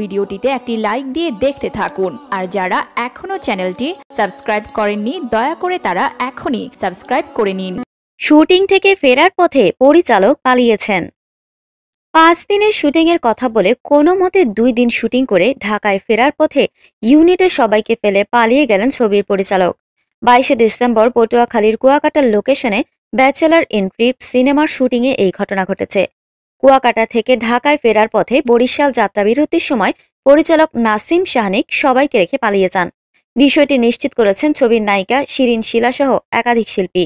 ভিডিওটিতে একটি লাইক দিয়ে দেখতে থাকুন। আর যারা এখনও চ্যানেলটি সাবস্ক্রাইব করেননি, দয়া করে তারা এখনই সাবস্ক্রাইব করে নিন। শুটিং থেকে ফেরার পথে পরিচালক পালিয়েছেন। পাঁচ দিনের শুটিংয়ের কথা বলে কোনো মতে দুই দিন শুটিং করে ঢাকায় ফেরার পথে ইউনিটের সবাইকে ফেলে পালিয়ে গেলেন ছবির পরিচালক। বাইশে ডিসেম্বর পটুয়াখালীর কুয়াকাটার লোকেশনে ব্যাচেলার ইন ট্রিপ সিনেমার শুটিংয়ে এই ঘটনা ঘটেছে। কুয়াকাটা থেকে ঢাকায় ফেরার পথে বরিশাল যাত্রাবিরতির সময় পরিচালক নাসিম শাহনিক সবাইকে রেখে পালিয়ে যান। বিষয়টি নিশ্চিত করেছেন ছবির নায়িকা শিরিন শিলা সহ একাধিক শিল্পী।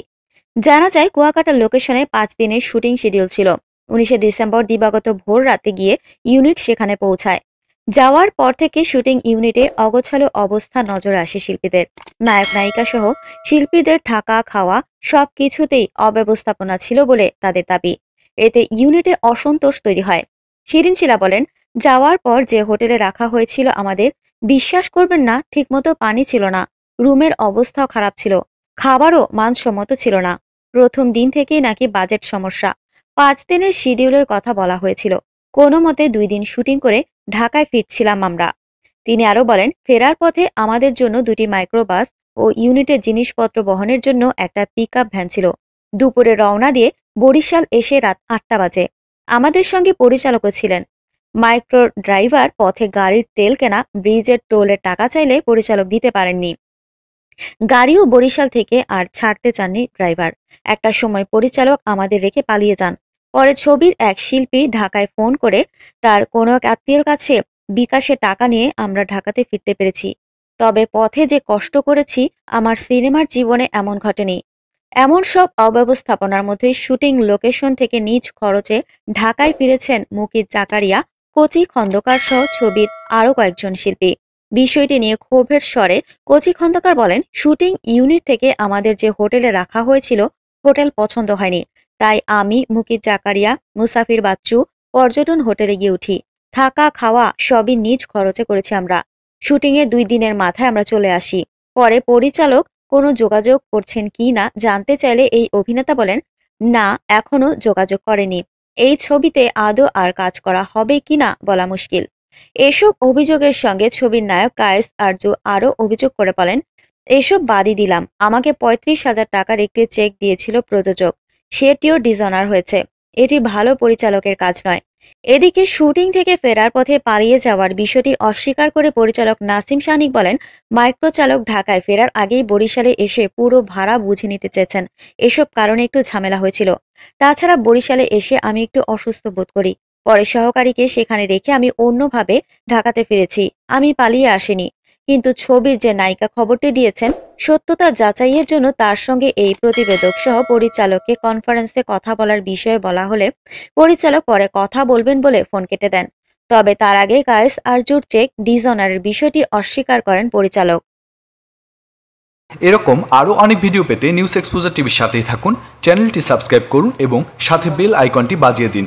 জানা যায়, কুয়াকাটার লোকেশনে পাঁচ দিনের শুটিং শিডিউল ছিল। উনিশে ডিসেম্বর দিবাগত ভোর রাতে গিয়ে ইউনিট সেখানে পৌঁছায়। যাওয়ার পর থেকে শুটিং ইউনিটে অগোছালো অবস্থা নজরে আসে শিল্পীদের। নায়ক নায়িকা সহ শিল্পীদের থাকা, খাওয়া সব কিছুতেই অব্যবস্থাপনা ছিল বলে তাদের দাবি। এতে ইউনিটে অসন্তোষ তৈরি হয়। শিরিন শিলা বলেন, যাওয়ার পর যে হোটেলে রাখা হয়েছিল আমাদের, বিশ্বাস করবেন না, ঠিকমতো পানি ছিল না। রুমের অবস্থাও খারাপ ছিল। খাবারও মানসম্মত ছিল না। প্রথম দিন থেকেই নাকি বাজেট সমস্যা। পাঁচ দিনের শিডিউলের কথা বলা হয়েছিল। কোনো মতে দুই দিন শুটিং করে ঢাকায় ফিরছিলাম আমরা। তিনি আরও বলেন, ফেরার পথে আমাদের জন্য দুটি মাইক্রোবাস ও ইউনিটের জিনিসপত্র বহনের জন্য একটা পিক ভ্যান ছিল। দুপুরে রওনা দিয়ে বরিশাল এসে রাত আটটা বাজে। আমাদের সঙ্গে পরিচালকও ছিলেন। মাইক্রো ড্রাইভার পথে গাড়ির তেল কেনা, ব্রিজের টোলের টাকা চাইলে পরিচালক দিতে পারেননি। গাড়িও বরিশাল থেকে আর ছাড়তে চাননি ড্রাইভার। একটা সময় পরিচালক আমাদের রেখে পালিয়ে যান। পরে ছবির এক শিল্পী ঢাকায় ফোন করে, তার কোনো এক আত্মীয়র কাছে বিকাশে টাকা নিয়ে আমরা ঢাকাতে ফিরতে পেরেছি। তবে পথে যে কষ্ট করেছি, আমার সিনেমার জীবনে এমন ঘটেনি। এমন সব অব্যবস্থাপনার মধ্যে শুটিং লোকেশন থেকে নিজ খরচে ঢাকায় ফিরেছেন মুকিত জাকারিয়া, কচি খন্দকার সহ ছবির আরও কয়েকজন শিল্পী। বিষয়টি নিয়ে ক্ষোভের স্বরে কচি খন্দকার বলেন, শুটিং ইউনিট থেকে আমাদের যে হোটেলে রাখা হয়েছিল, হোটেল পছন্দ হয়নি। তাই আমি মুকিত জাকারিয়া, মুসাফির বাচ্চু, পর্যটন হোটেলে গিয়ে উঠি। থাকা, খাওয়া সবই নিজ খরচে করেছি আমরা। শুটিংয়ের দুই দিনের মাথায় আমরা চলে আসি। পরে পরিচালক কোনো যোগাযোগ করছেন কি না জানতে চাইলে এই অভিনেতা বলেন, না, এখনও যোগাযোগ করেনি। এই ছবিতে আদৌ আর কাজ করা হবে কিনা বলা মুশকিল। এসব অভিযোগের সঙ্গে ছবির নায়ক কায়েস আরজু আরও অভিযোগ করে বলেন, এসব বাদই দিলাম। আমাকে পঁয়ত্রিশ হাজার টাকার একটি চেক দিয়েছিল প্রযোজক। সেটিও ডিজনার হয়েছে। এটি ভালো পরিচালকের কাজ নয়। এদিকে শুটিং থেকে ফেরার পথে পালিয়ে যাওয়ার বিষয়টি অস্বীকার করে পরিচালক নাসিম শানিক বলেন মাইক্রো চালক ঢাকায় ফেরার আগেই বরিশালে এসে পুরো ভাড়া বুঝে নিতে চেয়েছেন। এসব কারণে একটু ঝামেলা হয়েছিল। তাছাড়া বরিশালে এসে আমি একটু অসুস্থ বোধ করি। পরে সহকারীকে সেখানে রেখে আমি অন্যভাবে ঢাকাতে ফিরেছি। আমি পালিয়ে আসিনি। কিন্তু ছবির যে নায়িকা খবরটি দিয়েছেন, সত্যতা যাচাইয়ের জন্য তার সঙ্গে এই প্রতিবেদক সহ পরিচালককে কনফারেন্সে কথা বলার বিষয়ে বলা হলে পরিচালক পরে কথা বলবেন বলে ফোন কেটে দেন। তবে তার আগে কায়েস আরজুর চেক ডিজনারের বিষয়টি অস্বীকার করেন পরিচালক। এরকম আরও অনেক ভিডিও পেতে নিউজ এক্সপোজার টিভির সাথেই থাকুন, চ্যানেলটি সাবস্ক্রাইব করুন এবং সাথে বেল আইকনটি বাজিয়ে দিন।